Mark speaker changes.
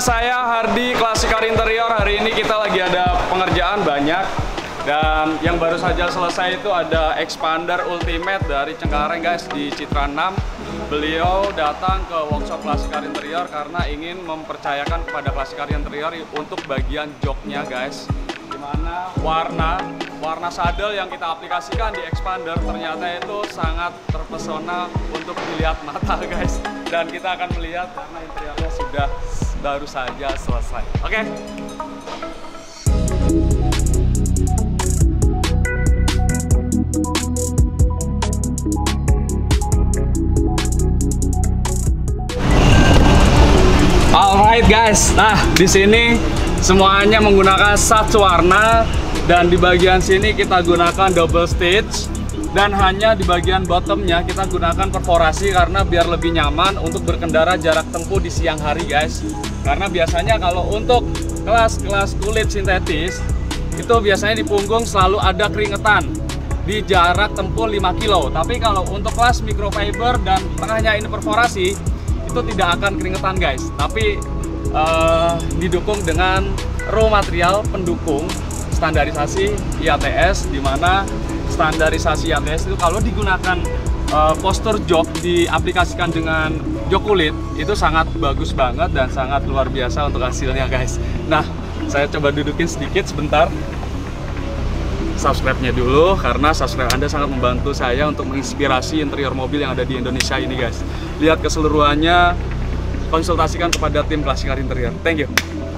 Speaker 1: saya Hardi Klasikar Interior. Hari ini kita lagi ada pengerjaan banyak dan yang baru saja selesai itu ada expander ultimate dari Cengkareng guys di Citra 6. Beliau datang ke workshop Klasikar Interior karena ingin mempercayakan kepada Klasikar Interior untuk bagian joknya guys. Di mana warna warna saddle yang kita aplikasikan di expander ternyata itu sangat terpesona untuk dilihat mata guys. Dan kita akan melihat karena interiornya sudah baru saja selesai. Oke. Alright guys, nah di sini semuanya menggunakan satu warna dan di bagian sini kita gunakan double stitch. Dan hanya di bagian bottomnya kita gunakan perforasi karena biar lebih nyaman untuk berkendara jarak tempuh di siang hari guys. Karena biasanya kalau untuk kelas-kelas kulit sintetis itu biasanya di punggung selalu ada keringetan di jarak tempuh 5 kilo. Tapi kalau untuk kelas microfiber dan tengahnya ini perforasi itu tidak akan keringetan guys. Tapi uh, didukung dengan raw material pendukung standarisasi IATS di mana standarisasi IATS itu kalau digunakan uh, postur jok diaplikasikan dengan jok kulit itu sangat bagus banget dan sangat luar biasa untuk hasilnya guys. Nah saya coba dudukin sedikit sebentar. Subscribe-nya dulu karena subscribe Anda sangat membantu saya untuk menginspirasi interior mobil yang ada di Indonesia ini guys. Lihat keseluruhannya, konsultasikan kepada tim Klasikar Interior. Thank you.